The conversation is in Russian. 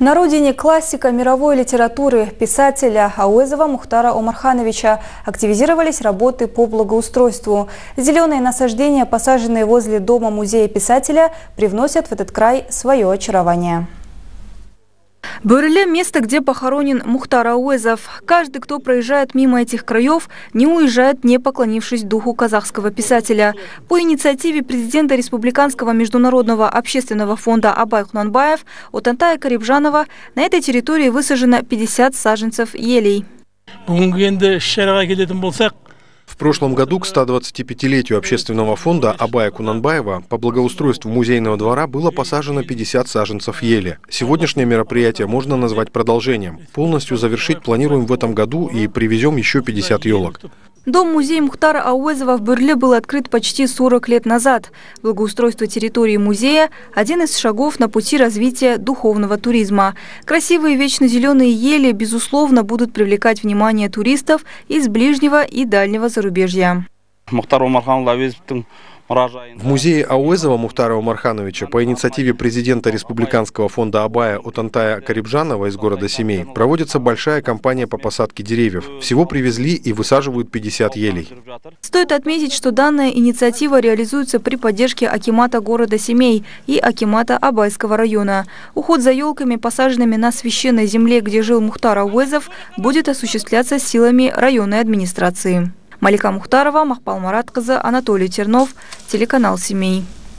На родине классика мировой литературы, писателя Ауэзова Мухтара Омархановича активизировались работы по благоустройству. Зеленые насаждения, посаженные возле дома музея писателя, привносят в этот край свое очарование. Бөрле – место, где похоронен Мухтар Ауэзов. Каждый, кто проезжает мимо этих краев, не уезжает, не поклонившись духу казахского писателя. По инициативе президента Республиканского международного общественного фонда Абай Хунанбаев от Антая Карибжанова на этой территории высажено 50 саженцев елей. Прошлом году к 125-летию общественного фонда Абая Кунанбаева по благоустройству музейного двора было посажено 50 саженцев ели. Сегодняшнее мероприятие можно назвать продолжением. Полностью завершить планируем в этом году и привезем еще 50 елок. Дом-музей Мухтара Ауэзова в Берле был открыт почти 40 лет назад. Благоустройство территории музея – один из шагов на пути развития духовного туризма. Красивые вечно зеленые ели, безусловно, будут привлекать внимание туристов из ближнего и дальнего зарубежья. В музее Ауэзова Мухтара Умархановича по инициативе президента Республиканского фонда Абая Утантая Карибжанова из города Семей проводится большая кампания по посадке деревьев. Всего привезли и высаживают 50 елей. Стоит отметить, что данная инициатива реализуется при поддержке Акимата города Семей и Акимата Абайского района. Уход за елками, посаженными на священной земле, где жил Мухтар Ауэзов, будет осуществляться силами районной администрации. Малика Мухтарова, Махпал Мараткызы, Анатолий Тернов, телеканал «Семей».